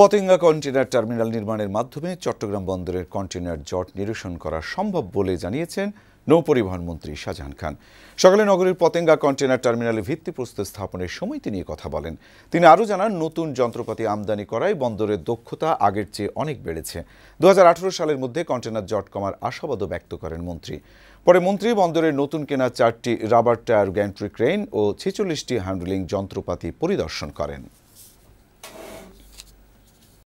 Patenga container terminal নির্মাণের মাধ্যমে চট্টগ্রাম বন্দরের কন্টেনার জট নিরসন করা সম্ভব বলে জানিয়েছেন নৌপরিবহন মন্ত্রী শাহজাহান খান। সকালে নগরীর পতেঙ্গা কন্টেনার টার্মিনালে ভিত্তিপ্রস্তর স্থাপনের সময় তিনি কথা বলেন। তিনি আরও জানান, নতুন যন্ত্রপাতি আমদানি করায় বন্দরের দক্ষতা আগের চেয়ে অনেক বেড়েছে। দু হাজার আঠারো সালের মধ্যে কন্টেনার জট কমার আশাবাদও ব্যক্ত করেন মন্ত্রী। পরে মন্ত্রী বন্দরের নতুন কেনা চারটি রাবার টায়ার গ্যান্ট্রি ক্রেন ও ছেচল্লিশটি হ্যান্ডলিং যন্ত্রপাতি পরিদর্শন করেন।